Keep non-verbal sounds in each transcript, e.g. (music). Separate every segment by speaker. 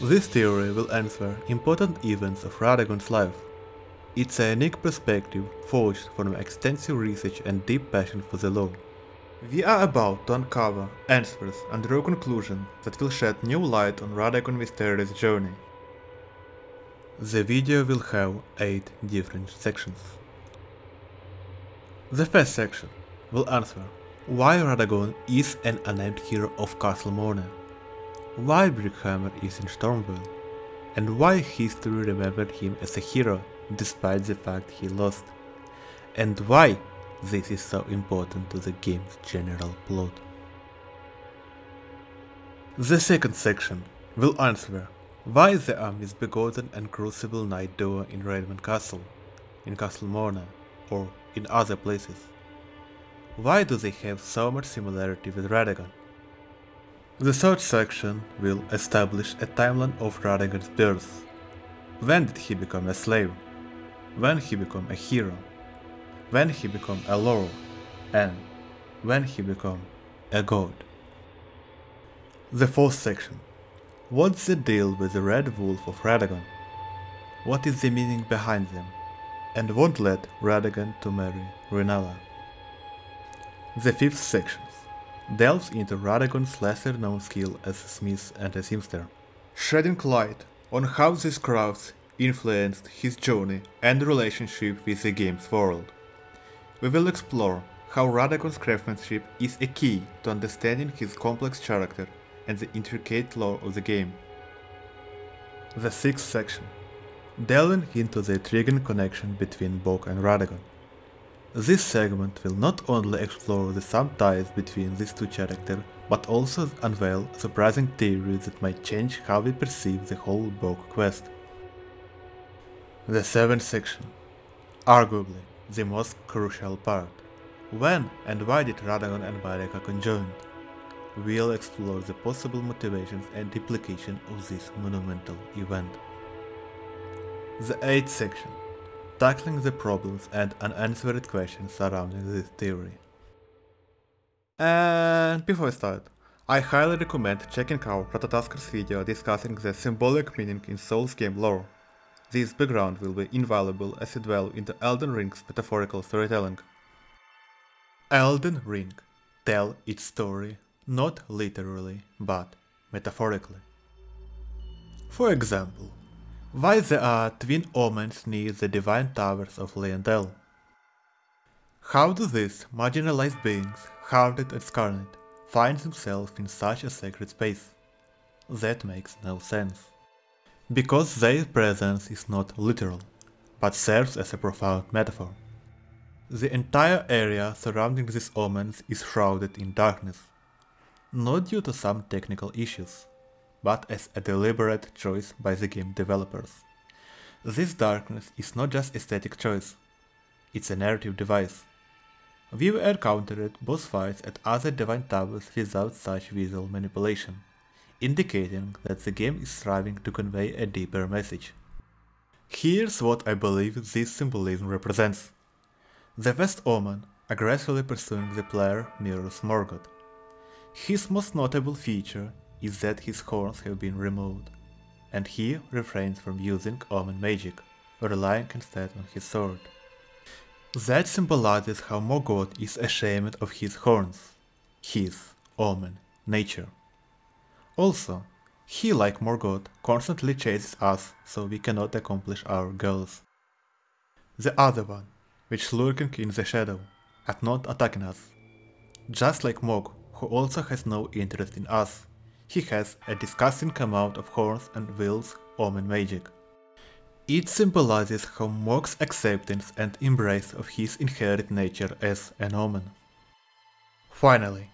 Speaker 1: This theory will answer important events of Radagon's life. It's a unique perspective forged from extensive research and deep passion for the lore. We are about to uncover answers and draw conclusions that will shed new light on Radagon mysterious journey. The video will have 8 different sections. The first section will answer why Radagon is an unnamed hero of Castle Morna, why Brickhammer is in Stormveil, and why history remembered him as a hero despite the fact he lost, and why this is so important to the game's general plot. The second section will answer why the armies Begotten and Crucible Knight duo in Redmane Castle, in Castle Morna, or in other places. Why do they have so much similarity with Radagon? The third section will establish a timeline of Radagon's birth. When did he become a slave? When he become a hero? When he become a lord? And when he become a god? The fourth section What's the deal with the Red Wolf of Radagon? What is the meaning behind them? And won't let Radagon to marry Rennala. The fifth section delves into Radagon's lesser known skill as a smith and a seamster, shedding light on how these crafts influenced his journey and relationship with the game's world. We will explore how Radagon's craftsmanship is a key to understanding his complex character and the intricate lore of the game. The sixth section delving into the intriguing connection between Boc and Radagon. This segment will not only explore the some ties between these two characters, but also unveil surprising theories that might change how we perceive the whole Boc quest. The seventh section, arguably the most crucial part. When and why did Radagon and Marika conjoin? we'll explore the possible motivations and implications of this monumental event. The 8th section Tackling the problems and unanswered questions surrounding this theory. And before I start, I highly recommend checking out Ratattasor's video discussing the symbolic meaning in Souls game lore. This background will be invaluable as you dwell into Elden Ring's metaphorical storytelling. Elden Ring Tell its story not literally, but metaphorically. For example, why there are uh, twin omens near the divine towers of Leyndell? How do these marginalized beings, hardened and scarred, find themselves in such a sacred space? That makes no sense. Because their presence is not literal, but serves as a profound metaphor. The entire area surrounding these omens is shrouded in darkness, not due to some technical issues, but as a deliberate choice by the game developers. This darkness is not just aesthetic choice, it's a narrative device. We've encountered boss fights at other Divine Towers without such visual manipulation, indicating that the game is striving to convey a deeper message. Here's what I believe this symbolism represents. The West Omen, aggressively pursuing the player, mirrors Morgott. his most notable feature is that his horns have been removed, and he refrains from using Omen magic, relying instead on his sword. That symbolizes how Morgott is ashamed of his horns, his, Omen, nature. Also, he, like Morgott, constantly chases us so we cannot accomplish our goals. The other one, which lurking in the shadow, and not attacking us. Just like Mohg, who also has no interest in us. He has a disgusting amount of horns and wields omen magic. It symbolizes how Mohg's acceptance and embrace of his inherent nature as an omen. Finally,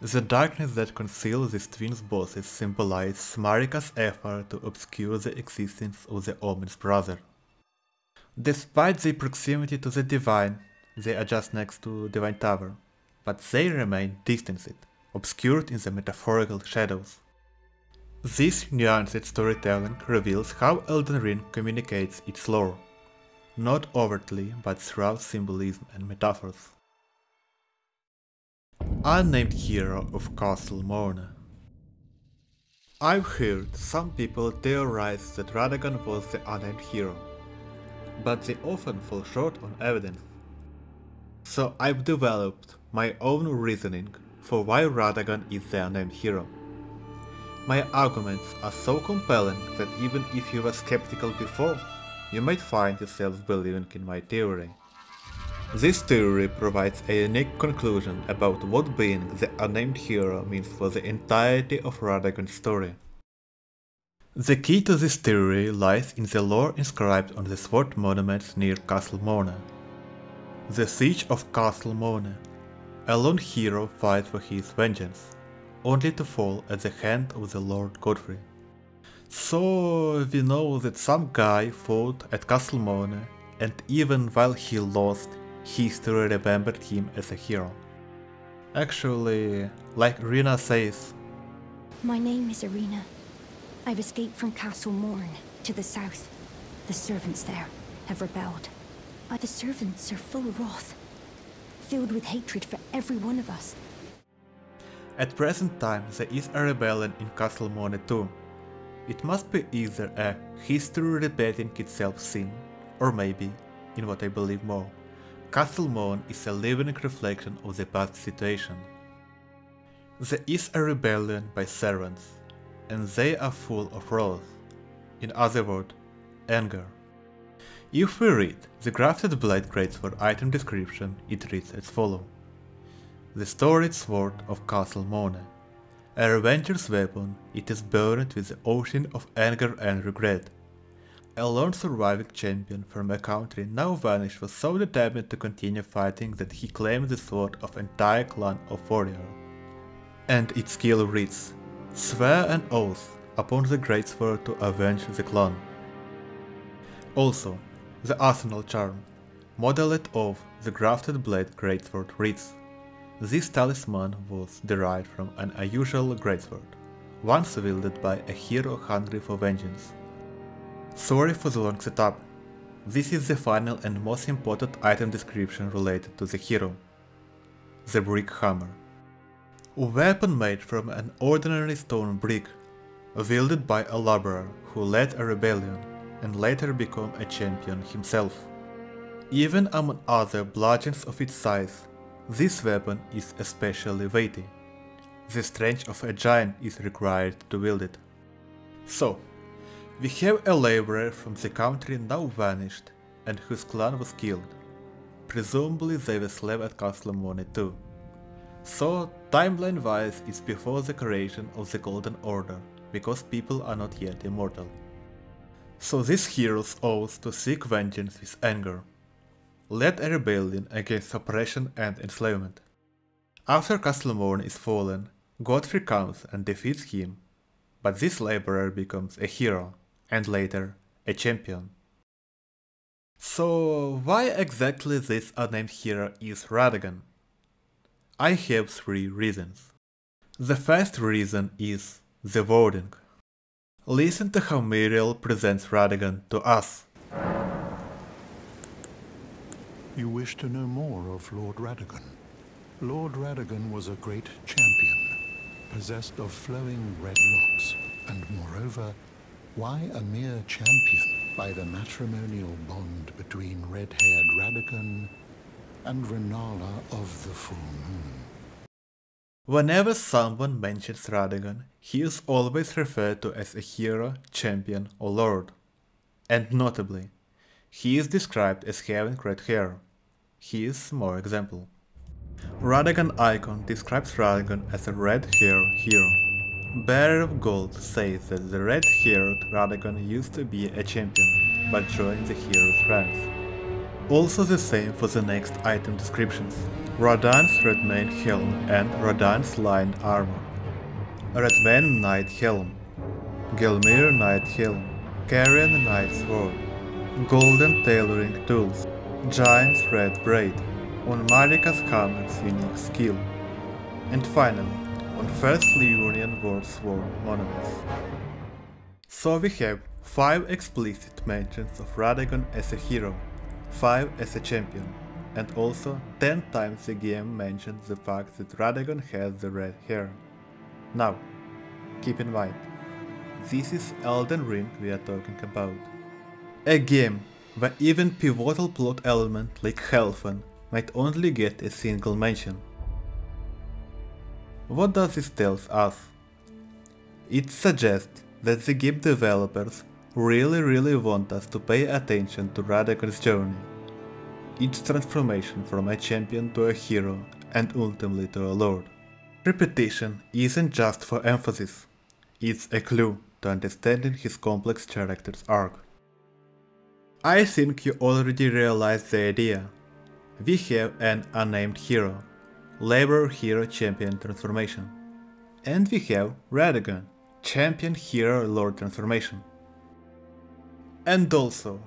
Speaker 1: the darkness that conceals these twins bosses symbolizes Marika's effort to obscure the existence of the Omen's brother. Despite their proximity to the Divine, they are just next to Divine Tower, but they remain distanced, obscured in the metaphorical shadows. This nuanced storytelling reveals how Elden Ring communicates its lore, not overtly but through symbolism and metaphors. Unnamed Hero of Castle Morna I've heard some people theorize that Radagon was the unnamed hero, but they often fall short on evidence. So I've developed my own reasoning for why Radagon is the unnamed hero. My arguments are so compelling that even if you were skeptical before, you might find yourself believing in my theory. This theory provides a unique conclusion about what being the unnamed hero means for the entirety of Radagon's story. The key to this theory lies in the lore inscribed on the sword monuments near Castle Morne. The Siege of Castle Morne. A lone hero fights for his vengeance, only to fall at the hand of the Lord Godfrey. So we know that some guy fought at Castle Morne and even while he lost, history remembered him as a hero. Actually, like Irina says,
Speaker 2: My name is Irina. I've escaped from Castle Morne to the south. The servants there have rebelled. Uh, the servants are full of wrath, filled with hatred for every one of us.
Speaker 1: At present time there is a rebellion in Castle Morne too. It must be either a history repeating itself scene, or maybe, in what I believe more, Castle Morne is a living reflection of the past situation. There is a rebellion by servants, and they are full of wrath. In other words, anger. If we read the Grafted Blade Greatsword item description, it reads as follows. The storied sword of Castle Morne. A revenger's weapon, it is burned with the ocean of anger and regret. A lone surviving champion from a country now vanished was so determined to continue fighting that he claimed the sword of entire clan of warrior. And its skill reads, Swear an oath upon the great sword to avenge the clan. Also, the Arsenal charm, modeled of the grafted blade greatsword reads, This talisman was derived from an unusual greatsword, once wielded by a hero hungry for vengeance. Sorry for the long setup. This is the final and most important item description related to the hero. The Brick Hammer. A weapon made from an ordinary stone brick, wielded by a laborer who led a rebellion and later become a champion himself. Even among other bludgeons of its size, this weapon is especially weighty. The strength of a giant is required to wield it. So, we have a laborer from the country now vanished and whose clan was killed. Presumably they were slaves at Castle Morne too. So, timeline wise it's before the creation of the Golden Order, because people are not yet immortal. So this hero's oath to seek vengeance with anger led a rebellion against oppression and enslavement. After Castle Morne is fallen, Godfrey comes and defeats him, but this laborer becomes a hero and later a champion. So why exactly this unnamed hero is Radagon? I have three reasons. The first reason is the wording. Listen to how Miriel presents Radagon to us.
Speaker 3: You wish to know more of Lord Radagon. Lord Radagon was a great champion, possessed of flowing red locks, and moreover, why a mere champion by the matrimonial bond between red-haired Radagon and Rennala of the Full Moon.
Speaker 1: Whenever someone mentions Radagon, he is always referred to as a hero, champion or lord. And notably, he is described as having red hair. Here's more example. Radagon icon describes Radagon as a red-haired hero. Bearer of Gold says that the red-haired Radagon used to be a champion, but joined the hero's ranks. Also the same for the next item descriptions. Radahn's Redmane Helm and Radahn's Lion Armor. Redmane Knight Helm. Gelmir Knight Helm. Carian Knight Sword. Golden Tailoring Tools. Giant's Red Braid. On Marika's Hammer's unique skill. And finally, on First Lyurian War Sword monuments. So we have 5 explicit mentions of Radagon as a hero, 5 as a champion, and also 10 times the game mentions the fact that Radagon has the red hair. Now, keep in mind, this is Elden Ring we are talking about. A game where even pivotal plot element like Helphen might only get a single mention. What does this tell us? It suggests that the game developers really really want us to pay attention to Radagon's journey, its transformation from a champion to a hero and ultimately to a lord. Repetition isn't just for emphasis, it's a clue to understanding his complex character's arc. I think you already realized the idea. We have an unnamed hero, Laborer Hero Champion Transformation. And we have Radagon, Champion Hero Lord Transformation. And also,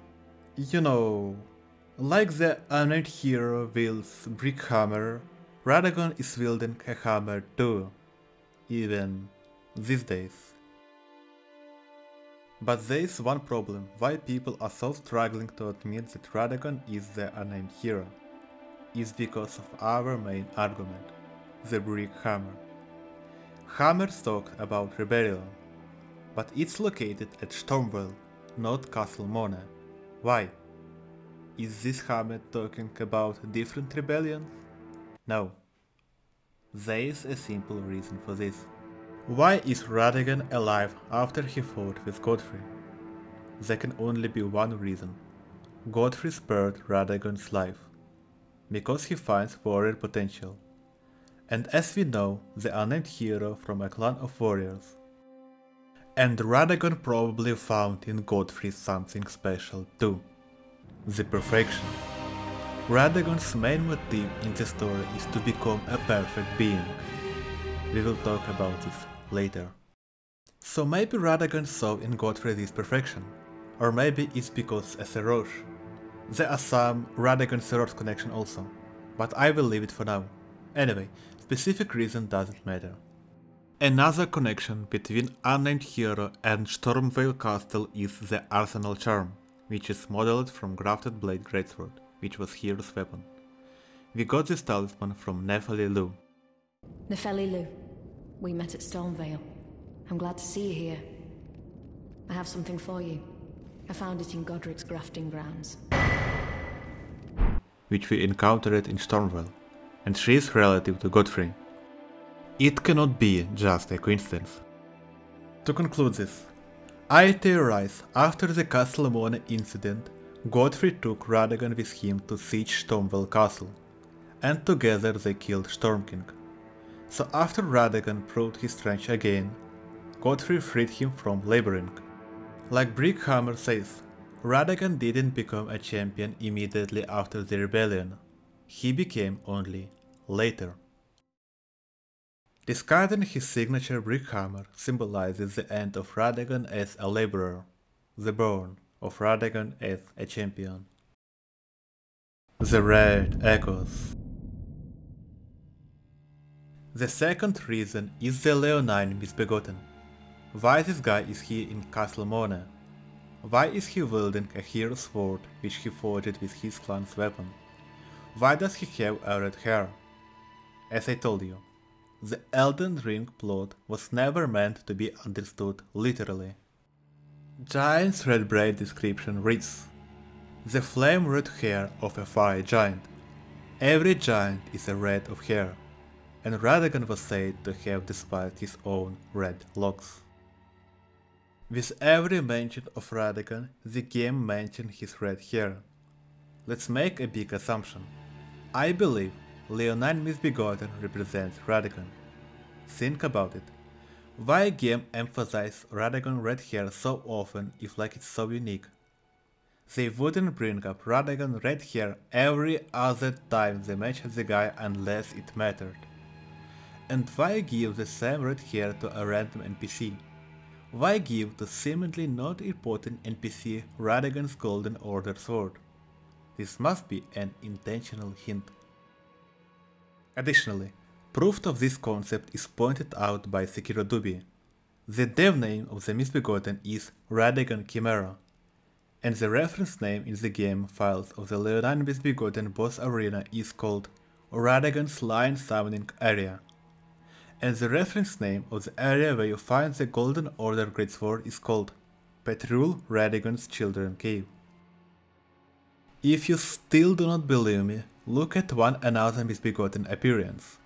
Speaker 1: you know, like the unnamed hero wields Brick Hammer, Radagon is wielding a hammer too, even these days. But there is one problem why people are so struggling to admit that Radagon is the unnamed hero. Is because of our main argument, the Brick Hammer. Hammer talks about rebellion, but it's located at Stormveil, not Castle Morne. Why? Is this hammer talking about different rebellions? No. There is a simple reason for this. Why is Radagon alive after he fought with Godfrey? There can only be one reason. Godfrey spared Radagon's life. Because he finds warrior potential. And as we know, the unnamed hero from a clan of warriors. And Radagon probably found in Godfrey something special too. The perfection. Radagon's main motive in the story is to become a perfect being. We will talk about this later. So maybe Radagon saw in Godfrey this perfection, or maybe it's because as a Roche. There are some Radagon Serosh connection also, but I will leave it for now. Anyway, specific reason doesn't matter. Another connection between Unnamed Hero and Stormveil Castle is the Arsenal Charm, which is modeled from Grafted Blade Greatsword, which was Hero's weapon. We got this talisman from Nepheli Loux.
Speaker 4: Nepheli Loux. We met at Stormveil. I'm glad to see you here. I have something for you. I found it in Godrick's grafting grounds.
Speaker 1: Which we encountered in Stormveil, and she is relative to Godfrey. It cannot be just a coincidence. To conclude this, I theorize after the Castle Morne incident, Godfrey took Radagon with him to siege Stormveil Castle, and together they killed Storm King. So after Radagon proved his strength again, Godfrey freed him from laboring. Like Brickhammer says, Radagon didn't become a champion immediately after the rebellion, he became only later. Discarding his signature Brickhammer symbolizes the end of Radagon as a laborer, the born of Radagon as a champion. The Red Echoes the second reason is the Leonine misbegotten. Why this guy is here in Castle Morne? Why is he wielding a hero's sword which he forged with his clan's weapon? Why does he have a red hair? As I told you, the Elden Ring plot was never meant to be understood literally. Giant's red braid description reads The flame red hair of a fire giant. Every giant is a red of hair and Radagon was said to have despised his own red locks. With every mention of Radagon, the game mentioned his red hair. Let's make a big assumption. I believe Leonine Misbegotten represents Radagon. Think about it. Why game emphasize Radagon red hair so often if like it's so unique? They wouldn't bring up Radagon red hair every other time they mention the guy unless it mattered. And why give the same red hair to a random NPC? Why give the seemingly not important NPC Radagon's Golden Order sword? This must be an intentional hint. Additionally, proof of this concept is pointed out by Sekiro Dubi. The dev name of the Misbegotten is Radagon Chimera, and the reference name in the game files of the Leonine Misbegotten boss arena is called Radagon's Lion Summoning Area and the reference name of the area where you find the Golden Order Greatsword is called Petrul Radagon's Children Cave. If you still do not believe me, look at one another misbegotten appearance.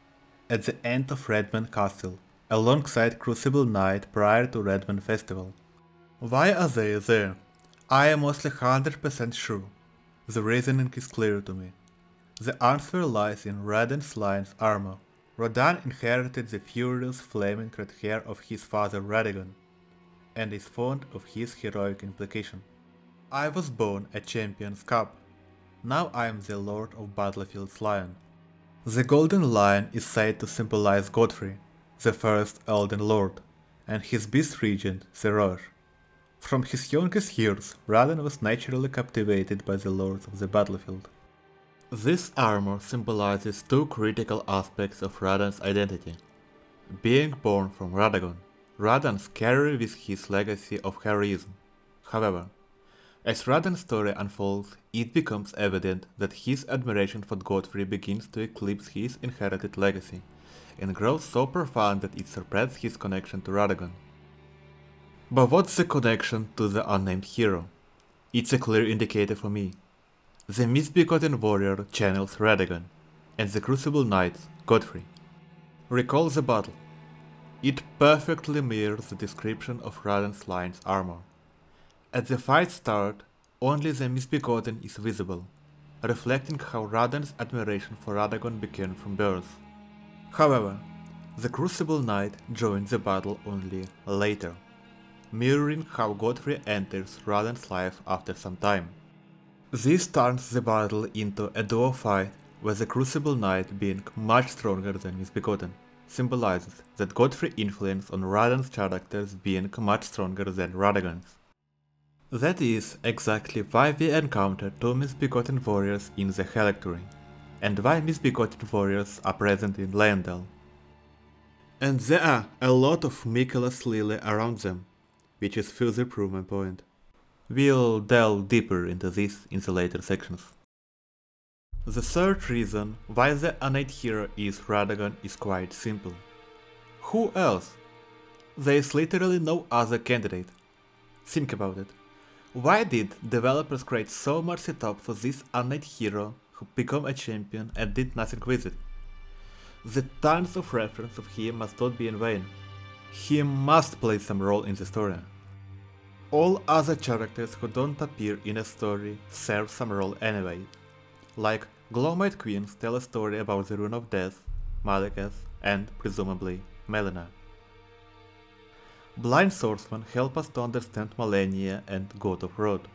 Speaker 1: At the end of Redmane Castle, alongside Crucible Knight prior to Redmane Festival. Why are they there? I am mostly 100% sure. The reasoning is clear to me. The answer lies in Radahn's lion's armor. Radahn inherited the furious flaming red hair of his father Radagon, and is fond of his heroic implication. I was born a champion's cup. Now I am the lord of Battlefield's lion. The golden lion is said to symbolize Godfrey, the first Elden Lord, and his beast regent, Serosh. From his youngest years, Radahn was naturally captivated by the lords of the battlefield. This armor symbolizes two critical aspects of Radahn's identity. Being born from Radagon, Radahn's carry with his legacy of heroism. However, as Radahn's story unfolds, it becomes evident that his admiration for Godfrey begins to eclipse his inherited legacy, and grows so profound that it surpasses his connection to Radagon. But what's the connection to the unnamed hero? It's a clear indicator for me. The misbegotten warrior channels Radagon, and the Crucible Knight, Godfrey. Recall the battle. It perfectly mirrors the description of Radahn's lion's armor. At the fight's start, only the misbegotten is visible, reflecting how Radahn's admiration for Radagon began from birth. However, the Crucible Knight joined the battle only later mirroring how Godfrey enters Radahn's life after some time. This turns the battle into a duo fight where the Crucible Knight being much stronger than Misbegotten symbolizes that Godfrey's influence on Radahn's characters being much stronger than Radagon's. That is exactly why we encounter two Misbegotten warriors in the Haligtree, and why Misbegotten warriors are present in Leyndell. And there are a lot of Miquella's Lily around them, which is further proof my point. We'll delve deeper into this in the later sections. The third reason why the innate hero is Radagon is quite simple. Who else? There is literally no other candidate. Think about it. Why did developers create so much setup for this unnamed hero who became a champion and did nothing with it? The tons of reference of him must not be in vain. He must play some role in the story. All other characters who don't appear in a story serve some role anyway. Like Gloam-Eyed Queens tell a story about the Rune of Death, Maliketh, and, presumably, Melina. Blind Swordsmen help us to understand Malenia and God of Rot.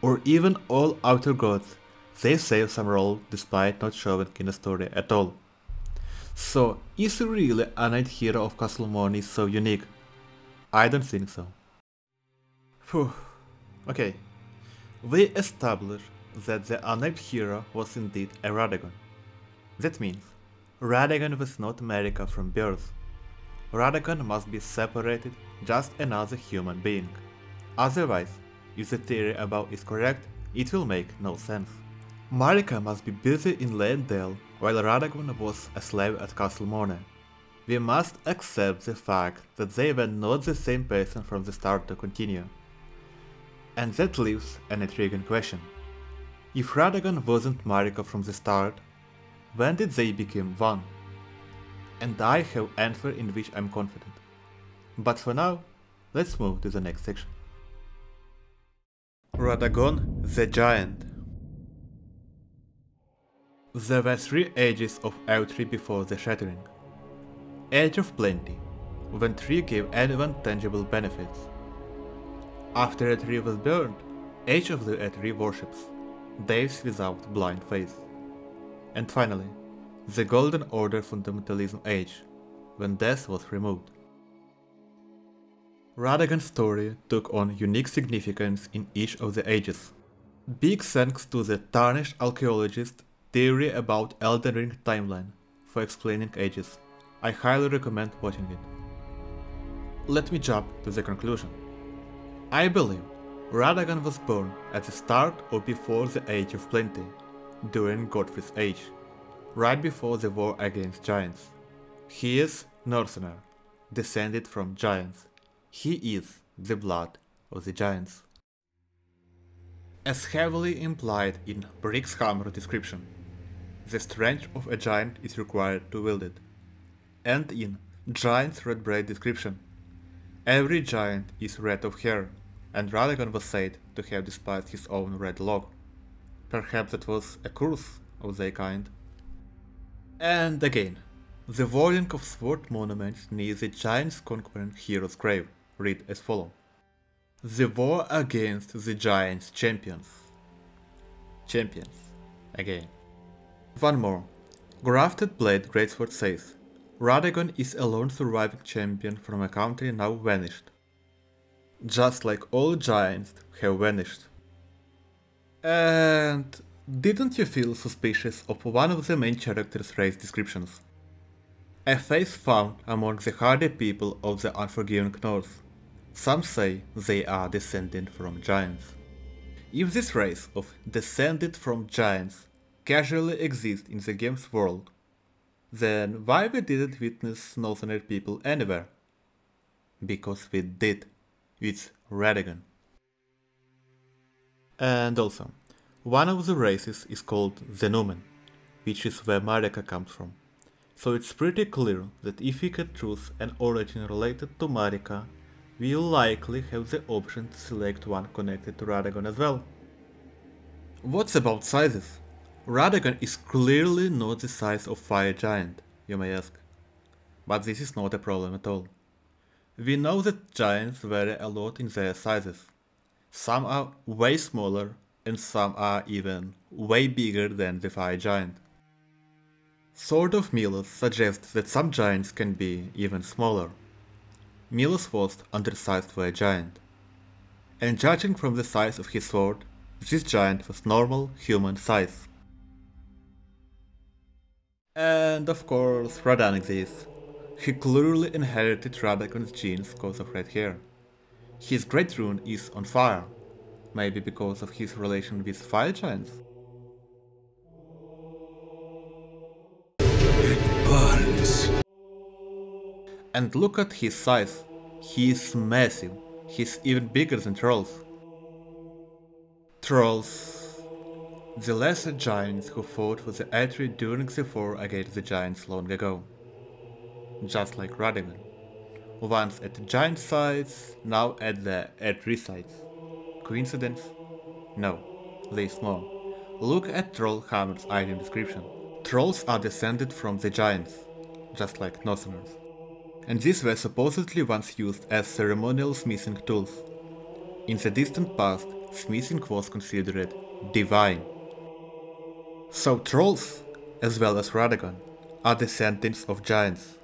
Speaker 1: Or even all Outer Gods, they save some role despite not showing in the story at all. So, is really a knight hero of Castle Morne so unique I don't think so. Phew. Okay. We established that the unnamed hero was indeed a Radagon. That means, Radagon was not Marika from birth. Radagon must be separated, just another human being. Otherwise, if the theory above is correct, it will make no sense. Marika must be busy in Leyndell while Radagon was a slave at Castle Morne we must accept the fact that they were not the same person from the start to continue. And that leaves an intriguing question. If Radagon wasn't Marika from the start, when did they become one? And I have answer in which I'm confident. But for now, let's move to the next section. Radagon the Giant There were three ages of Erdtree before the Shattering. Age of Plenty, when tree gave anyone tangible benefits. After a tree was burned, Age of the Tree worships, days without blind faith. And finally, the Golden Order Fundamentalism Age, when death was removed. Radagon's story took on unique significance in each of the ages. Big thanks to the tarnished archaeologist theory about Elden Ring timeline for explaining ages. I highly recommend watching it. Let me jump to the conclusion. I believe Radagon was born at the start or before the Age of Plenty, during Godfrey's Age, right before the war against giants, He is Northerner, descended from giants. He is the blood of the giants. As heavily implied in Brick's hammer description, the strength of a giant is required to wield it. And in Giant's red braid description, every giant is red of hair, and Radagon was said to have despised his own red log. Perhaps that was a curse of their kind. And again, the walling of sword monuments near the giant's conquering hero's grave read as follows. The war against the giants champions. Champions. Again. One more. Grafted Blade Greatsword says, Radagon is a lone surviving champion from a country now vanished. Just like all giants have vanished. And didn't you feel suspicious of one of the main character's race descriptions? A face found among the hardy people of the unforgiving north. Some say they are descended from giants. If this race of descended from giants casually exists in the game's world, then why we didn't witness Northerner people anywhere? Because we did, with Radagon. And also, one of the races is called the Numen, which is where Marika comes from. So it's pretty clear that if we can choose an origin related to Marika, we'll likely have the option to select one connected to Radagon as well. What's about sizes? Radagon is clearly not the size of Fire Giant, you may ask. But this is not a problem at all. We know that giants vary a lot in their sizes. Some are way smaller and some are even way bigger than the Fire Giant. Sword of Milos suggests that some giants can be even smaller. Milos was undersized for a giant. And judging from the size of his sword, this giant was normal human size. And of course, Radahn exists. He clearly inherited Radagon's genes because of red hair. His great rune is on fire, maybe because of his relation with fire giants.
Speaker 5: It burns.
Speaker 1: And look at his size. He is massive. He's even bigger than trolls. Trolls. The lesser giants who fought with the Erdtree during the war against the giants long ago. Just like Radagon. Once at the giant sides, now at the Erdtree sides. Coincidence? No, they small. Look at Trollhammer's item description. Trolls are descended from the giants, just like Northerners. And these were supposedly once used as ceremonial smithing tools. In the distant past, smithing was considered divine. So trolls, as well as Radagon, are descendants of giants,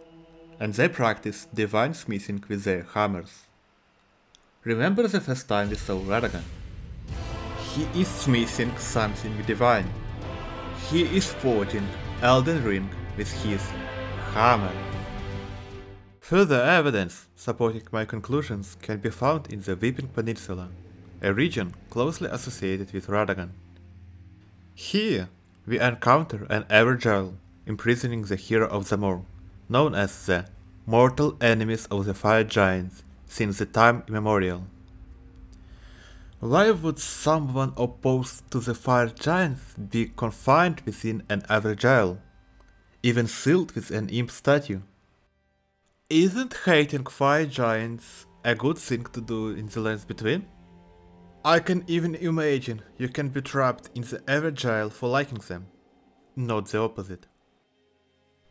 Speaker 1: and they practice divine smithing with their hammers. Remember the first time we saw Radagon? He is smithing something divine. He is forging Elden Ring with his hammer. Further evidence supporting my conclusions can be found in the Weeping Peninsula, a region closely associated with Radagon. Here, we encounter an Evergaol imprisoning the hero of Zamor, known as the mortal enemies of the Fire Giants since the time immemorial. Why would someone opposed to the Fire Giants be confined within an Evergaol, even sealed with an imp statue? Isn't hating Fire Giants a good thing to do in the lands between? I can even imagine you can be trapped in the Evergaol for liking them, not the opposite.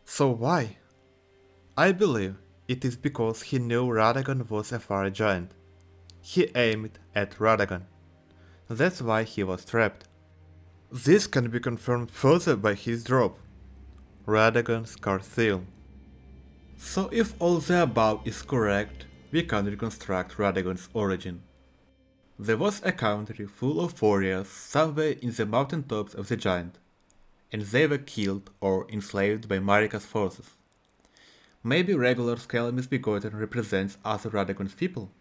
Speaker 1: So why? I believe it is because he knew Radagon was a fire giant. He aimed at Radagon. That's why he was trapped. This can be confirmed further by his drop, Radagon's Scarseal. So if all the above is correct, we can reconstruct Radagon's origin. There was a country full of warriors somewhere in the mountaintops of the giant, and they were killed or enslaved by Marika's forces. Maybe regular Scale Misbegotten represents other Radagon's people,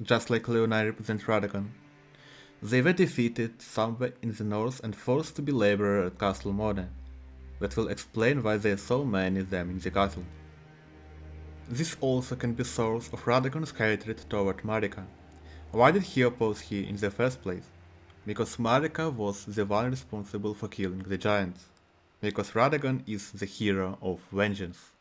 Speaker 1: just like Leonine represents Radagon. They were defeated somewhere in the north and forced to be laborers at Castle Morne. That will explain why there are so many of them in the castle. This also can be source of Radagon's hatred toward Marika. Why did he oppose her in the first place? Because Marika was the one responsible for killing the giants. Because Radagon is the hero of vengeance.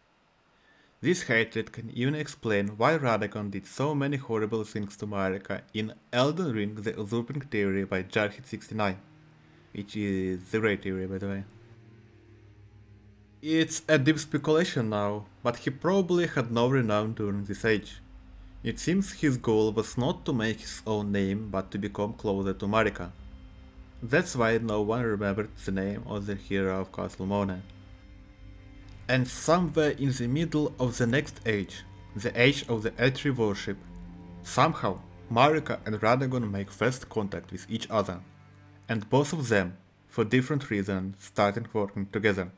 Speaker 1: This hatred can even explain why Radagon did so many horrible things to Marika in Elden Ring The Usurping Theory by JaRhEd69, which is the great theory by the way. It's a deep speculation now, but he probably had no renown during this age. It seems his goal was not to make his own name, but to become closer to Marika. That's why no one remembered the name of the hero of Castle Morne. And somewhere in the middle of the next age, the age of the Erdtree worship, somehow Marika and Radagon make first contact with each other, and both of them, for different reasons, starting working together.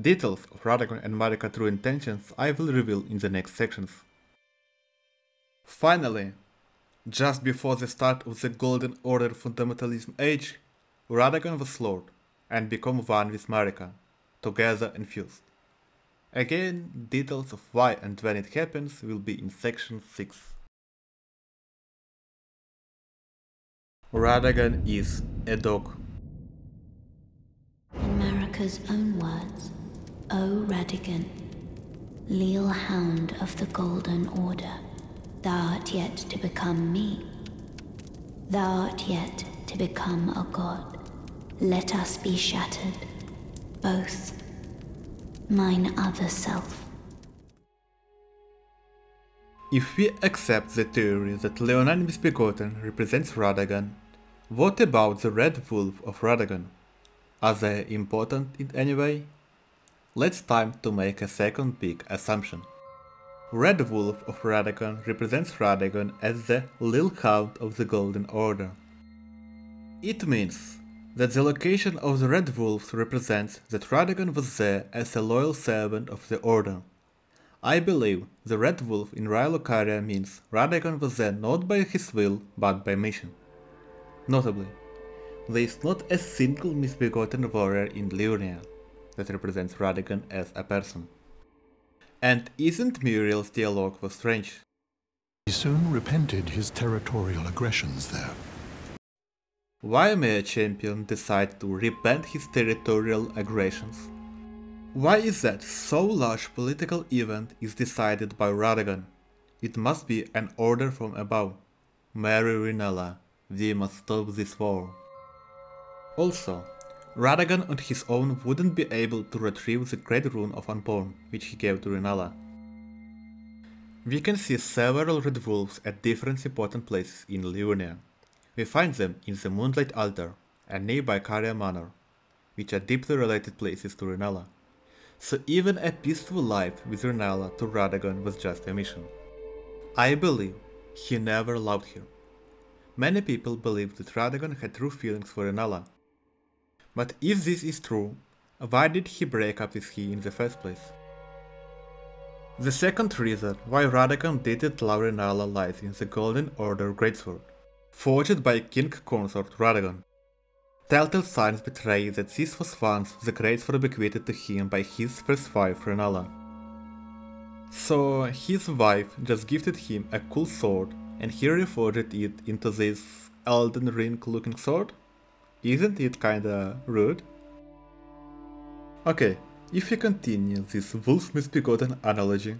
Speaker 1: Details of Radagon and Marika true intentions I will reveal in the next sections. Finally, just before the start of the Golden Order fundamentalism age, Radagon was slaughtered and become one with Marika, together and fused. Again, details of why and when it happens will be in section 6. Radagon is a dog.
Speaker 5: In Marika's own words, O Radagon, leal hound of the Golden Order, thou art yet to become me. Thou art yet to become a god. Let us be shattered, both. Mine other self.
Speaker 1: If we accept the theory that Leonine Misbegotten represents Radagon, what about the Red Wolf of Radagon? Are they important in any way? Let's time to make a second big assumption. Red Wolf of Radagon represents Radagon as the Leal Hound of the Golden Order. It means that the location of the Red Wolves represents that Radagon was there as a loyal servant of the Order. I believe the Red Wolf in Raya Lucaria means Radagon was there not by his will, but by mission. Notably, there is not a single misbegotten warrior in Liurnia that represents Radagon as a person. And isn't Miriel's dialogue was strange?
Speaker 3: He soon repented his territorial aggressions there.
Speaker 1: Why may a champion decide to repent his territorial aggressions? Why is that so large political event is decided by Radagon? It must be an order from above. Mary Rennala, we must stop this war. Also, Radagon on his own wouldn't be able to retrieve the Great Rune of Unborn, which he gave to Rennala. We can see several red wolves at different important places in Liurnia. We find them in the Moonlight Altar and nearby Caria Manor, which are deeply related places to Rennala. So even a peaceful life with Rennala to Radagon was just a mission. I believe he never loved her. Many people believe that Radagon had true feelings for Rennala, but if this is true, why did he break up with her in the first place? The second reason why Radagon didn't love Rennala lies in the Golden Order Greatsword, forged by King Consort Radagon. Telltale signs betray that this was once the Greatsword bequeathed to him by his first wife Rennala. So his wife just gifted him a cool sword and he reforged it into this Elden Ring looking sword? Isn't it kinda rude? Okay, if we continue this wolf misbegotten analogy,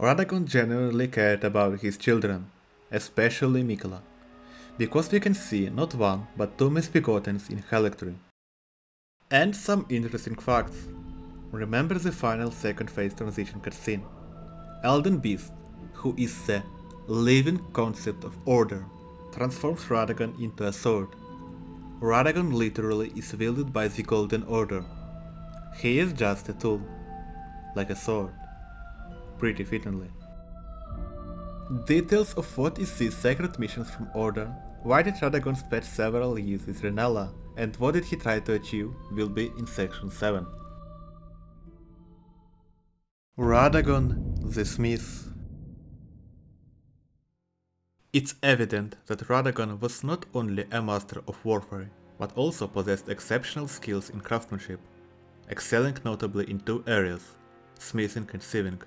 Speaker 1: Radagon genuinely cared about his children, especially Miquella, because we can see not one but two misbegottens in Haligtree. And some interesting facts. Remember the final second phase transition cutscene. Elden Beast, who is the living concept of order, transforms Radagon into a sword. Radagon literally is wielded by the Golden Order. He is just a tool, like a sword, pretty fittingly. Details of what is these secret missions from Order, why did Radagon spend several years with Rennala, and what did he try to achieve will be in section 7. Radagon the Smith It's evident that Radagon was not only a master of warfare, but also possessed exceptional skills in craftsmanship, excelling notably in two areas, smithing and sieving.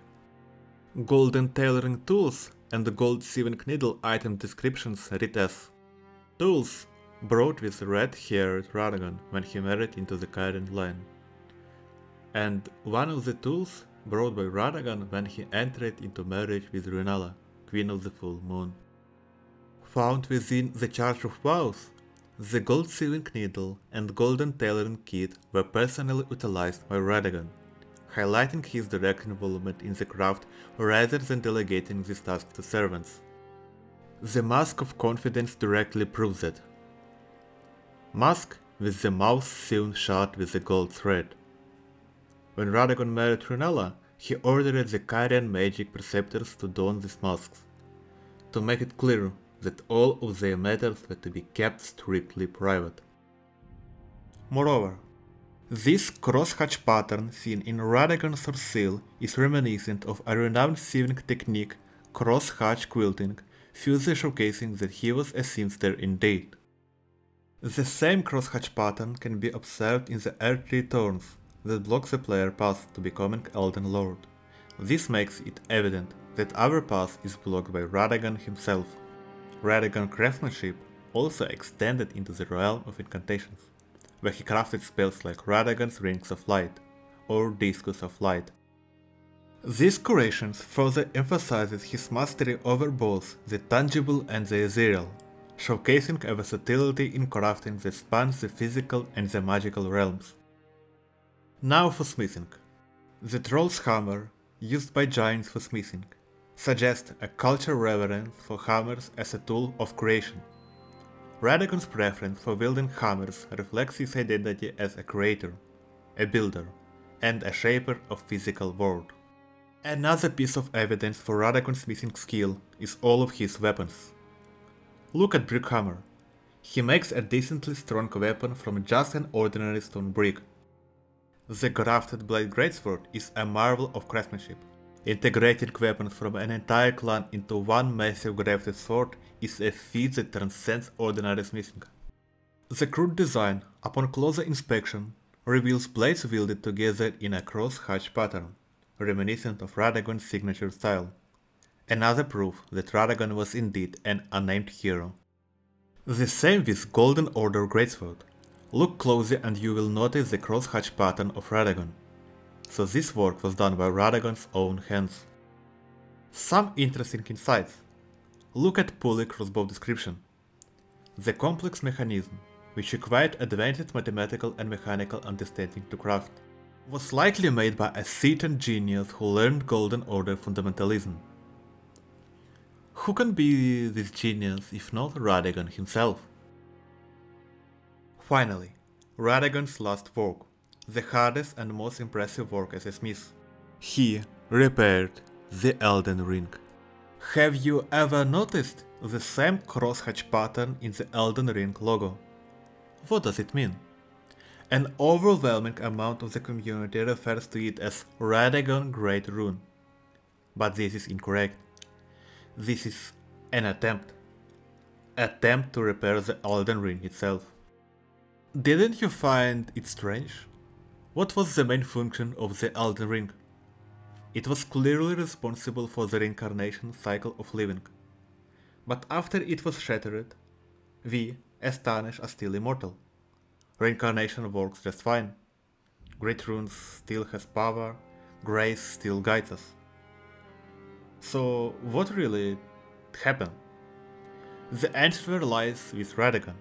Speaker 1: Golden tailoring tools and the gold sieving needle item descriptions read as Tools brought with red-haired Radagon when he married into the Carian line. And one of the tools brought by Radagon when he entered into marriage with Rennala, Queen of the Full Moon. Found within the Church of Vows, the gold sewing needle and golden tailoring kit were personally utilized by Radagon, highlighting his direct involvement in the craft rather than delegating this task to servants. The Mask of Confidence directly proves it. Mask with the mouth sewn shut with a gold thread. When Radagon married Rennala, he ordered the Carian magic preceptors to don these masks, to make it clear that all of their matters were to be kept strictly private. Moreover, this crosshatch pattern seen in Radagon's Soreseal is reminiscent of a renowned sieving technique crosshatch quilting, further showcasing that he was a seamster indeed. The same crosshatch pattern can be observed in the earthly turns that block the player path to becoming Elden Lord. This makes it evident that our path is blocked by Radagon himself. Radagon craftsmanship also extended into the realm of incantations, where he crafted spells like Radagon's Rings of Light or Discus of Light. These creations further emphasizes his mastery over both the tangible and the ethereal, showcasing a versatility in crafting that spans the physical and the magical realms. Now for smithing. The Troll's Hammer, used by giants for smithing, suggests a cultural reverence for hammers as a tool of creation. Radagon's preference for wielding hammers reflects his identity as a creator, a builder, and a shaper of physical world. Another piece of evidence for Radagon's smithing skill is all of his weapons. Look at Brickhammer. He makes a decently strong weapon from just an ordinary stone brick, the grafted blade greatsword is a marvel of craftsmanship. Integrating weapons from an entire clan into one massive grafted sword is a feat that transcends ordinary smithing. The crude design, upon closer inspection, reveals blades wielded together in a cross-hatch pattern, reminiscent of Radagon's signature style. Another proof that Radagon was indeed an unnamed hero. The same with Golden Order Greatsword. Look closely and you will notice the crosshatch pattern of Radagon. So this work was done by Radagon's own hands. Some interesting insights. Look at pulley crossbow description. The complex mechanism, which required advanced mathematical and mechanical understanding to craft, was likely made by a Thetan genius who learned Golden Order fundamentalism. Who can be this genius if not Radagon himself? Finally, Radagon's last work, the hardest and most impressive work as a smith. He repaired the Elden Ring. Have you ever noticed the same crosshatch pattern in the Elden Ring logo? What does it mean? An overwhelming amount of the community refers to it as Radagon Great Rune. But this is incorrect. This is an attempt. Attempt to repair the Elden Ring itself. Didn't you find it strange? What was the main function of the Elden Ring? It was clearly responsible for the reincarnation cycle of living. But after it was shattered, we, as Tarnish, are still immortal. Reincarnation works just fine. Great Runes still has power, grace still guides us. So what really happened? The answer lies with Radagon.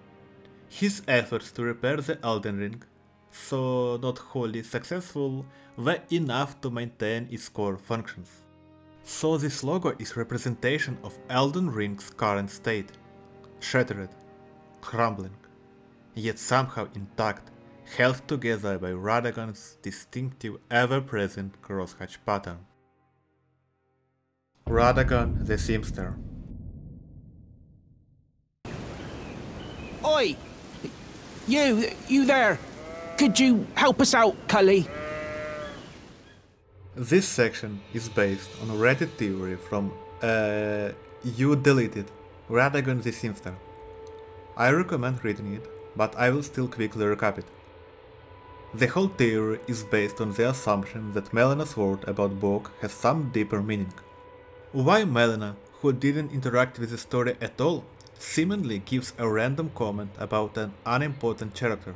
Speaker 1: His efforts to repair the Elden Ring, so not wholly successful, were enough to maintain its core functions. So this logo is representation of Elden Ring's current state, shattered, crumbling, yet somehow intact, held together by Radagon's distinctive ever-present crosshatch pattern. Radagon the Seamster
Speaker 6: Oi! You, you there! Could you help us out, Cully?
Speaker 1: This section is based on a Reddit theory from uh, You Deleted, Radagon the Seamster. I recommend reading it, but I will still quickly recap it. The whole theory is based on the assumption that Melina's word about Boc has some deeper meaning. Why Melina, who didn't interact with the story at all, seemingly gives a random comment about an unimportant character.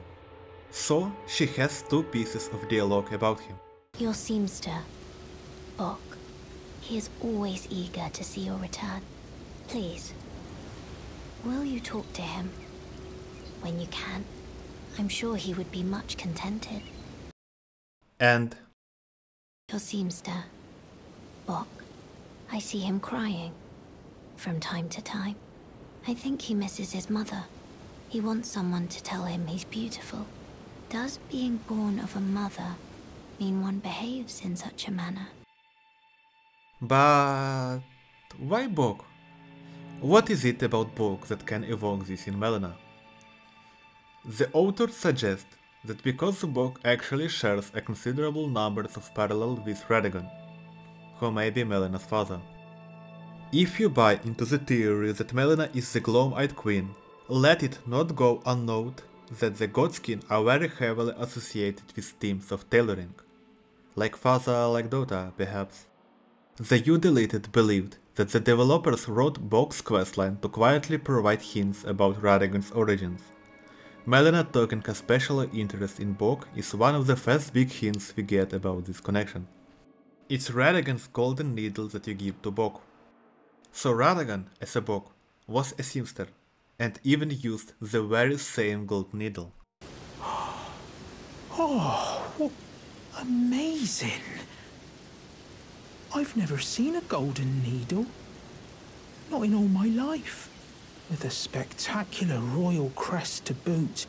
Speaker 1: So she has two pieces of dialogue about him.
Speaker 5: Your seamster, Boc. He is always eager to see your return. Please, will you talk to him? When you can. I'm sure he would be much contented.
Speaker 1: And
Speaker 5: Your seamster, Boc. I see him crying. From time to time. I think he misses his mother. He wants someone to tell him he's beautiful. Does being born of a mother mean one behaves in such a manner?
Speaker 1: But why Boc? What is it about Boc that can evoke this in Melina? The author suggests that because the Boc actually shares a considerable number of parallels with Radagon, who may be Melina's father. If you buy into the theory that Melina is the gloam-eyed queen, let it not go unnoted that the godskin are very heavily associated with themes of tailoring. Like father, like daughter, perhaps. The You Deleted believed that the developers wrote Boc's questline to quietly provide hints about Radagon's origins. Melina taking a special interest in Boc is one of the first big hints we get about this connection. It's Radagon's golden needle that you give to Boc. So Radagon, as a Boc, was a seamster, and even used the very same gold needle. (gasps)
Speaker 6: Oh, amazing. I've never seen a golden needle. Not in all my life. With a spectacular royal crest to boot.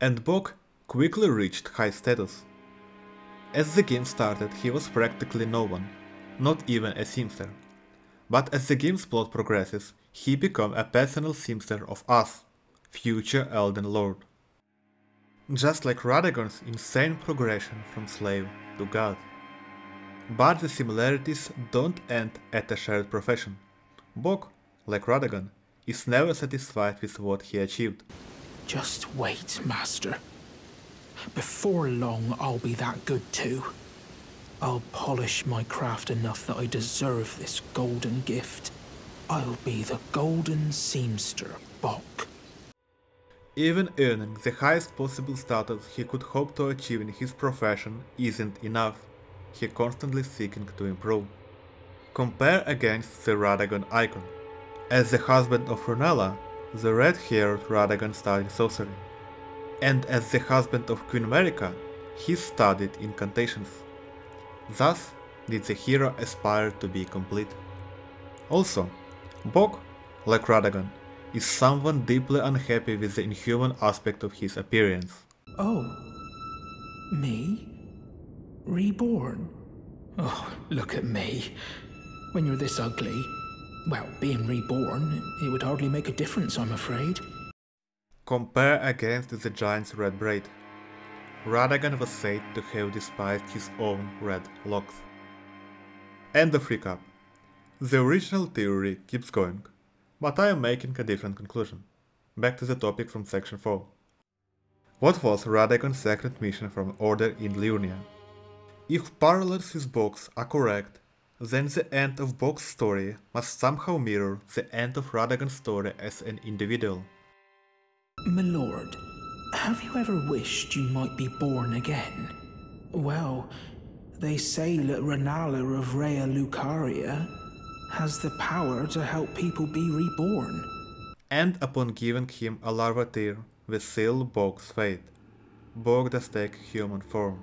Speaker 1: And Boc quickly reached high status. As the game started, he was practically no one, not even a seamster. But as the game's plot progresses, he became a personal seamster of us, future Elden Lord. Just like Radagon's insane progression from slave to god. But the similarities don't end at a shared profession. Boc, like Radagon, is never satisfied with what he achieved.
Speaker 6: Just wait, Master. Before long, I'll be that good too. I'll polish my craft enough that I deserve this golden gift. I'll be the golden seamster, Boc.
Speaker 1: Even earning the highest possible status he could hope to achieve in his profession isn't enough. He constantly seeking to improve. Compare against the Radagon icon. As the husband of Rennala, the red-haired Radagon studied sorcery. And as the husband of Queen Marika, he studied incantations. Thus did the hero aspire to be complete. Also, Boc, like Radagon, is someone deeply unhappy with the inhuman aspect of his appearance.
Speaker 6: Oh. Me? Reborn? Oh, look at me. When you're this ugly, well, being reborn, it would hardly make a difference, I'm afraid.
Speaker 1: Compare against the giant's red braid. Radagon was said to have despised his own red locks. End of recap. The original theory keeps going, but I am making a different conclusion. Back to the topic from section 4. What was Radagon's secret mission from Order in Liurnia? If parallels with Boc's are correct, then the end of Boc's story must somehow mirror the end of Radagon's story as an individual.
Speaker 6: My lord, have you ever wished you might be born again? Well, they say that Rennala of Raya Lucaria has the power to help people be reborn.
Speaker 1: And upon giving him a larva tear, we seal Boc's fate. Boc does take human form.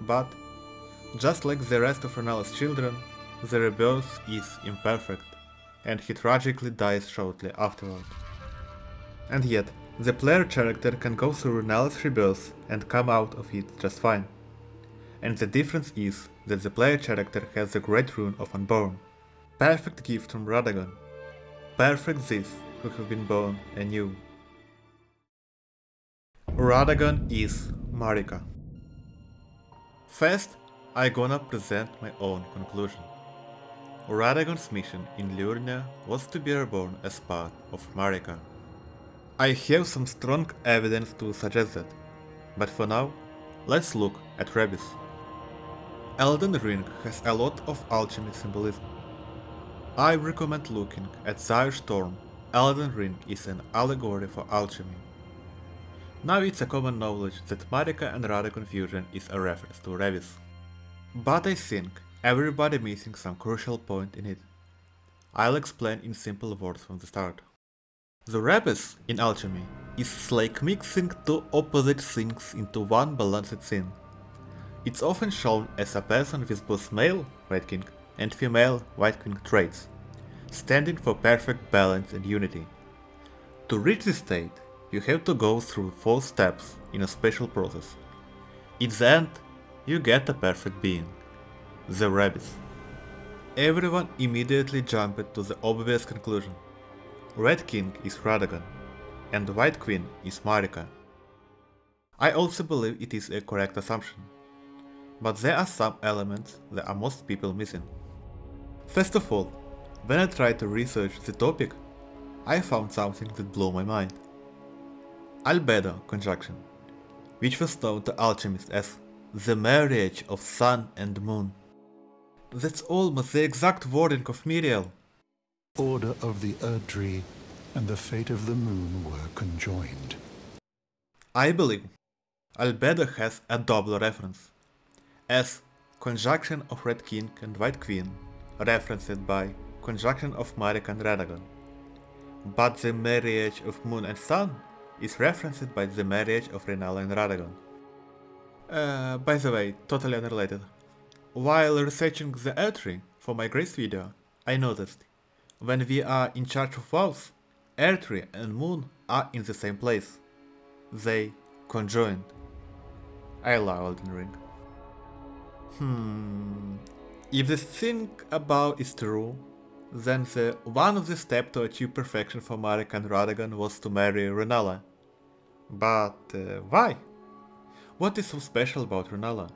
Speaker 1: But, just like the rest of Rennala's children, the rebirth is imperfect, and he tragically dies shortly afterward. And yet, the player character can go through Rennala's rebirth and come out of it just fine. And the difference is that the player character has the great rune of Unborn. Perfect gift from Radagon. Perfect this who have been born anew. Radagon is Marika. First, I gonna present my own conclusion. Radagon's mission in Liurnia was to be reborn as part of Marika. I have some strong evidence to suggest that, but for now, let's look at Rebis. Elden Ring has a lot of alchemy symbolism. I recommend looking at ZioStorm. Elden Ring is an allegory for alchemy. Now it's a common knowledge that Marika and Radagon fusion is a reference to Rebis. But I think everybody missing some crucial point in it. I'll explain in simple words from the start. The Rebis in alchemy is like mixing two opposite things into one balanced thing. It's often shown as a person with both male Red King and female White King traits, standing for perfect balance and unity. To reach this state, you have to go through 4 steps in a special process. In the end, you get a perfect being, the Rebis. Everyone immediately jumped to the obvious conclusion. Red King is Radagon, and White Queen is Marika. I also believe it is a correct assumption, but there are some elements that are most people missing. First of all, when I tried to research the topic, I found something that blew my mind. Albedo conjunction, which was known to alchemists as the marriage of sun and moon. That's almost the exact wording of Miriel.
Speaker 3: Order of the Erdtree and the fate of the moon were conjoined.
Speaker 1: I believe Albedo has a double reference, as conjunction of Red King and White Queen, referenced by conjunction of Marek and Radagon. But the marriage of Moon and Sun is referenced by the marriage of Rennala and Radagon. Uh, by the way, totally unrelated. While researching the Erdtree for my Grace video, I noticed when we are in Church of Vows, Erdtree and Moon are in the same place. They conjoined. I love Elden Ring. Hmm. If the thing about is true, then the one of the steps to achieve perfection for Marek and Radagon was to marry Rennala. But uh, why? What is so special about Rennala?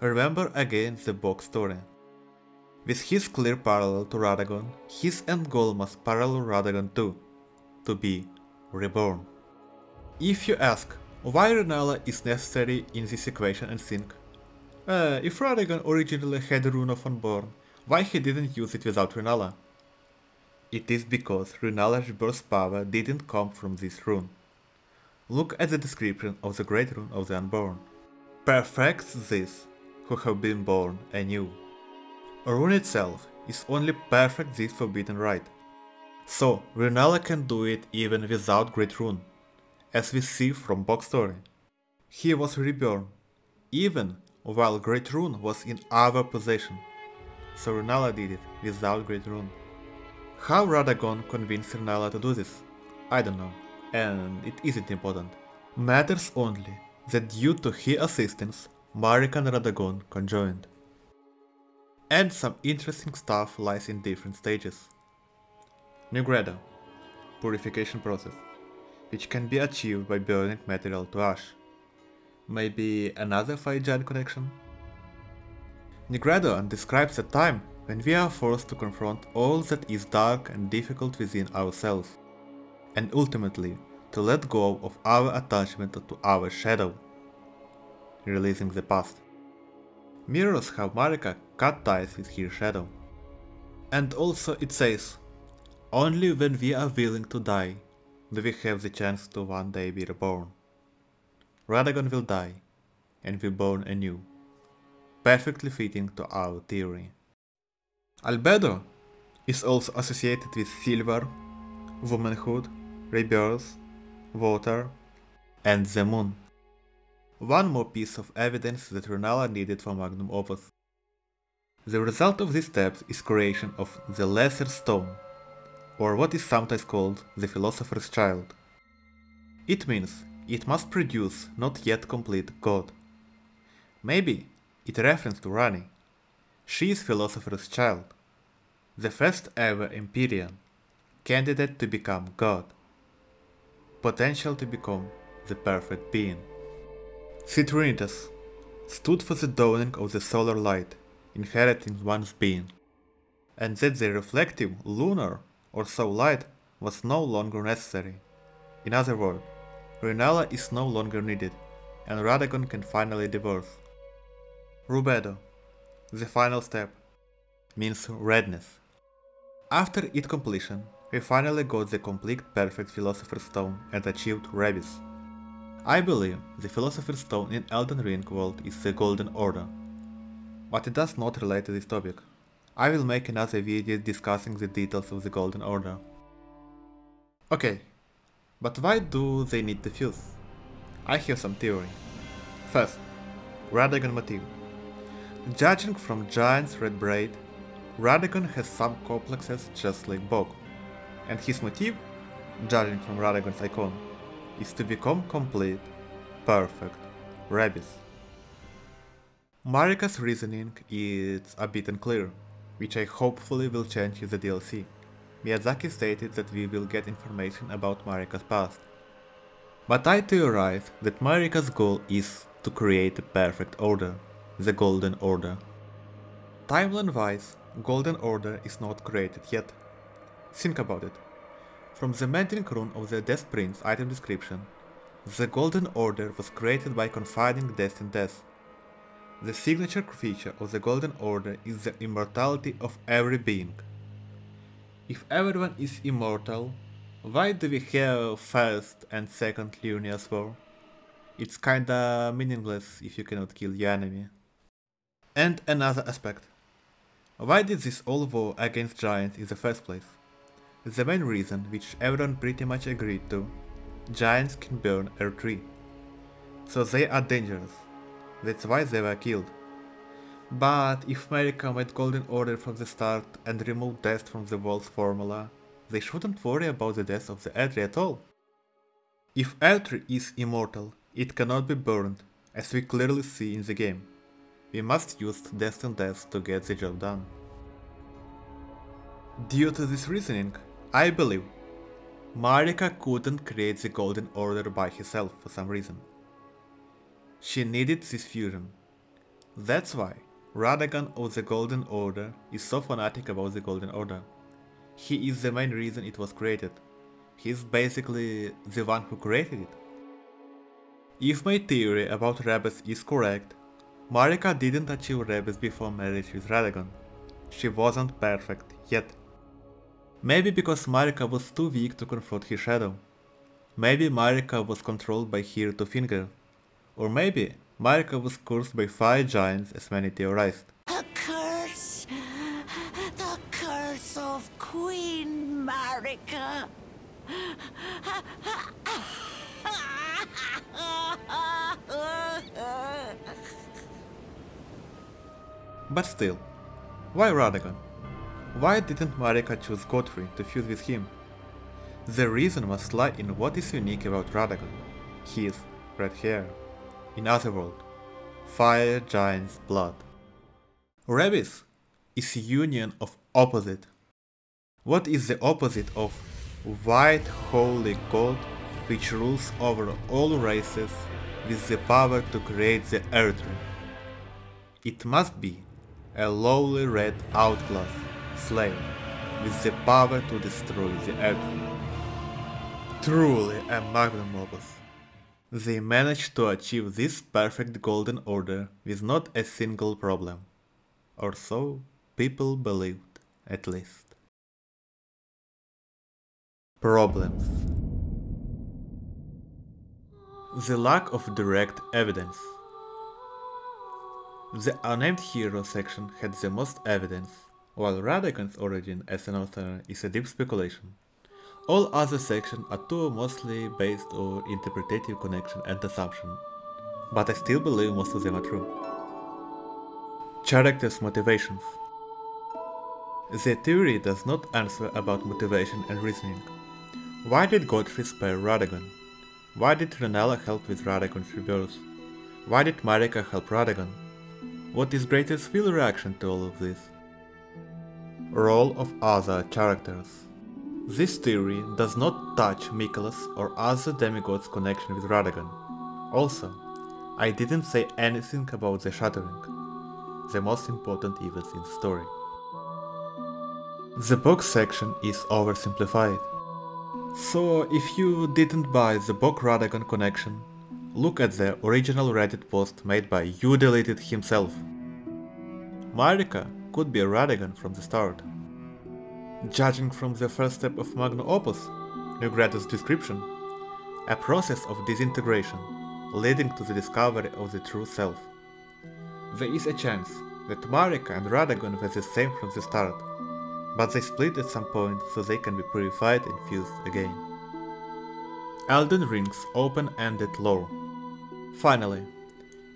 Speaker 1: Remember again the Boc's story. With his clear parallel to Radagon, his end goal must parallel Radagon too, to be reborn. If you ask why Rennala is necessary in this equation and think, uh, if Radagon originally had Rune of Unborn, why he didn't use it without Rennala? It is because Rennala's birth power didn't come from this rune. Look at the description of the Great Rune of the Unborn. Perfects this who have been born anew. Rune itself is only perfect this forbidden right. So Rennala can do it even without Great Rune, as we see from Boc's story. He was reborn, even while Great Rune was in our possession. So Rennala did it without Great Rune. How Radagon convinced Rennala to do this? I don't know, and it isn't important. Matters only that due to his assistance, Marika and Radagon conjoined. And some interesting stuff lies in different stages. Nigredo, purification process, which can be achieved by burning material to ash. Maybe another Fire Giant connection? Nigredo describes a time when we are forced to confront all that is dark and difficult within ourselves, and ultimately to let go of our attachment to our shadow, releasing the past. Mirrors how Marika cut ties with her shadow. And also it says, only when we are willing to die do we have the chance to one day be reborn. Radagon will die, and be born anew, perfectly fitting to our theory. Albedo is also associated with silver, womanhood, rebirth, water, and the moon. One more piece of evidence that Rennala needed for Magnum Opus. The result of these steps is creation of the Lesser Stone, or what is sometimes called the Philosopher's Child. It means it must produce not yet complete God. Maybe it refers to Ranni. She is Philosopher's Child, the first ever Empyrean, candidate to become God, potential to become the perfect being. Citrinitas stood for the dawning of the solar light, inheriting one's being, and that the reflective lunar or soul light was no longer necessary. In other words, Rennala is no longer needed, and Radagon can finally divorce. Rubedo, the final step, means redness. After its completion, we finally got the complete perfect Philosopher's Stone and achieved Rebis. I believe the Philosopher's Stone in Elden Ring world is the Golden Order, but it does not relate to this topic. I will make another video discussing the details of the Golden Order. Okay, but why do they need the fuse? I have some theory. First, Radagon motive. Judging from Giant's red braid, Radagon has some complexes just like Boc, and his motive, judging from Radagon's icon, is to become complete, perfect, Rebis. Marika's reasoning is a bit unclear, which I hopefully will change in the DLC. Miyazaki stated that we will get information about Marika's past. But I theorize that Marika's goal is to create a perfect order, the Golden Order. Timeline-wise, Golden Order is not created yet. Think about it. From the Mending Rune of the Death Prince item description, the Golden Order was created by confining death in death. The signature feature of the Golden Order is the immortality of every being. If everyone is immortal, why do we have first and second Liurnia's War? It's kinda meaningless if you cannot kill your enemy. And another aspect. Why did this all war against giants in the first place? The main reason, which everyone pretty much agreed to, giants can burn a tree. So they are dangerous. That's why they were killed. But if Marika made Golden Order from the start and removed death from the world's formula, they shouldn't worry about the death of the Erdtree at all. If Erdtree is immortal, it cannot be burned, as we clearly see in the game. We must use death and death to get the job done. Due to this reasoning, I believe Marika couldn't create the Golden Order by herself for some reason. She needed this fusion. That's why Radagon of the Golden Order is so fanatic about the Golden Order. He is the main reason it was created. He's basically the one who created it. If my theory about Rebis is correct, Marika didn't achieve Rebis before marriage with Radagon. She wasn't perfect yet. Maybe because Marika was too weak to confront his shadow. Maybe Marika was controlled by Hero Two Finger. Or maybe Marika was cursed by fire giants as many theorized.
Speaker 7: A curse! The curse of Queen Marika!
Speaker 1: But still, why Radagon? Why didn't Marika choose Godfrey to fuse with him? The reason must lie in what is unique about Radagon, his red hair. In other words, fire giant's blood. Rebis is union of opposite. What is the opposite of white holy god which rules over all races with the power to create the Erdtree? It must be a lowly red outclass slave with the power to destroy the Erdtree. Truly a magnum opus. They managed to achieve this perfect golden order with not a single problem. Or so people believed, at least. Problems The lack of direct evidence. The unnamed hero section had the most evidence, while Radagon's origin as an author is a deep speculation. All other sections are too mostly based on interpretative connection and assumption, but I still believe most of them are true. Characters' motivations. The theory does not answer about motivation and reasoning. Why did Godfrey spare Radagon? Why did Renala help with Radagon's rebirth? Why did Marika help Radagon? What is Greater's real reaction to all of this? Role of other characters. This theory does not touch Miquella's or other demigods' connection with Radagon. Also, I didn't say anything about the Shattering, the most important event in the story. The Boc section is oversimplified. So if you didn't buy the Boc Radagon connection, look at the original Reddit post made by You Deleted himself. Marika could be a Radagon from the start. Judging from the first step of Magnum Opus, New description, a process of disintegration leading to the discovery of the true self. There is a chance that Marika and Radagon were the same from the start, but they split at some point so they can be purified and fused again. Elden Ring's open-ended lore. Finally,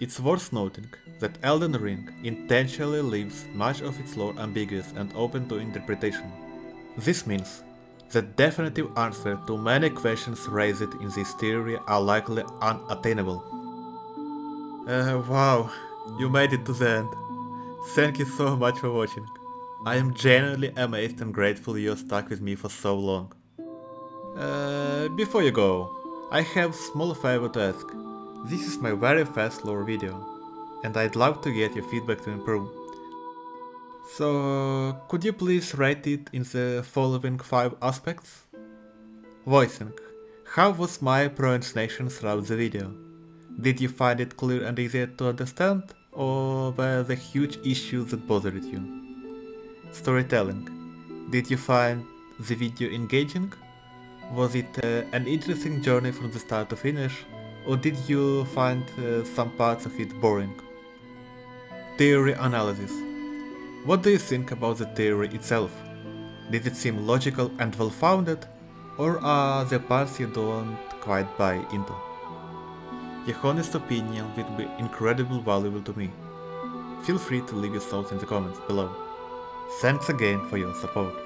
Speaker 1: it's worth noting that Elden Ring intentionally leaves much of its lore ambiguous and open to interpretation. This means that definitive answers to many questions raised in this theory are likely unattainable. Uh, wow, you made it to the end. Thank you so much for watching. I am genuinely amazed and grateful you stuck with me for so long. Uh, before you go, I have small favor to ask. This is my very first lore video, and I'd love to get your feedback to improve. So, could you please rate it in the following 5 aspects? Voicing. How was my pronunciation throughout the video? Did you find it clear and easy to understand, or were there huge issues that bothered you? Storytelling. Did you find the video engaging? Was it uh, an interesting journey from the start to finish, or did you find uh, some parts of it boring? Theory analysis. What do you think about the theory itself? Did it seem logical and well-founded, or are there parts you don't quite buy into? Your honest opinion would be incredibly valuable to me. Feel free to leave your thoughts in the comments below. Thanks again for your support.